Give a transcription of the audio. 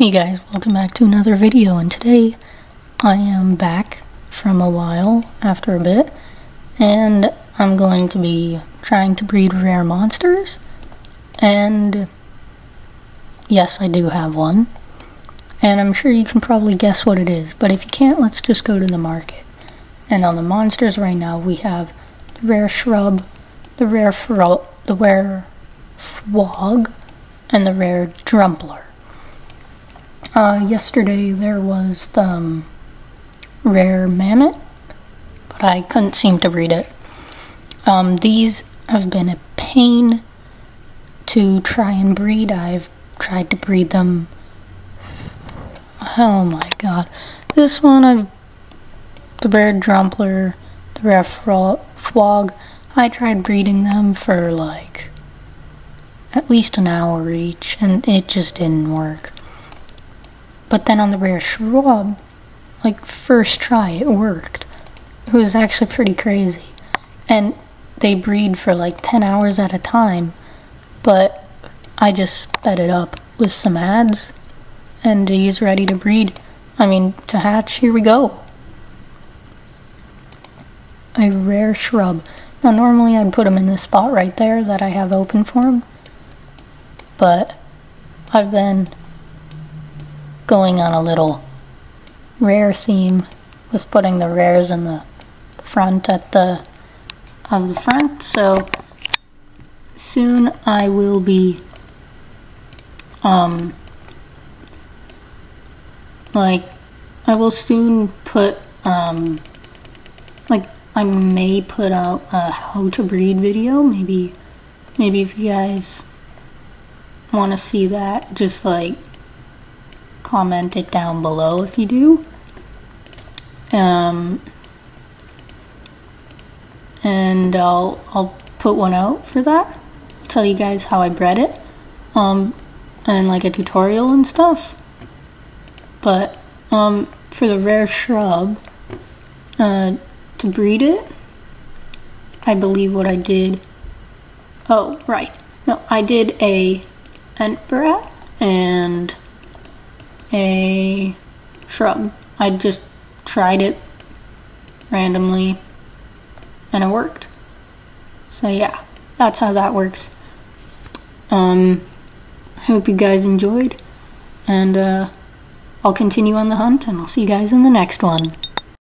Hey guys, welcome back to another video and today I am back from a while after a bit and I'm going to be trying to breed rare monsters and yes I do have one and I'm sure you can probably guess what it is but if you can't let's just go to the market and on the monsters right now we have the rare Shrubb, the rare fro the rare Fwog, and the rare drumpler. Uh, yesterday there was the um, rare Mammott, but I couldn't seem to breed it. Um, these have been a pain to try and breed. I've tried to breed them. Oh my god. This one, I've, the rare drumpler, the rare Fwog, I tried breeding them for like at least an hour each, and it just didn't work. But then on the rare Shrubb, like first try, it worked. It was actually pretty crazy. And they breed for like 10 hours at a time, but I just sped it up with some ads, and he's ready to breed. I mean, to hatch, here we go. A rare Shrubb. Now normally I'd put him in this spot right there that I have open for him, but I've been going on a little rare theme with putting the rares in the front at the of the front. So soon I will be um like I will soon put um like I may put out a how to breed video. Maybe maybe if you guys want to see that, just like comment it down below if you do. Um, and I'll, I'll put one out for that. tell you guys how I bred it. Um, and like a tutorial and stuff. But, um, for the rare Shrubb, uh, to breed it, I believe what I did, oh, right. No, I did a Entbrat a Shrubb. I just tried it randomly and it worked. So yeah, that's how that works. Um, hope you guys enjoyed and uh, I'll continue on the hunt and I'll see you guys in the next one.